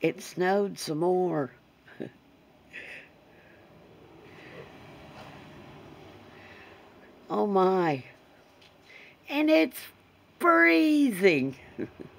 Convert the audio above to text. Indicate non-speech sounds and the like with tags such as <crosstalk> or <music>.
It snowed some more. <laughs> oh my. And it's freezing. <laughs>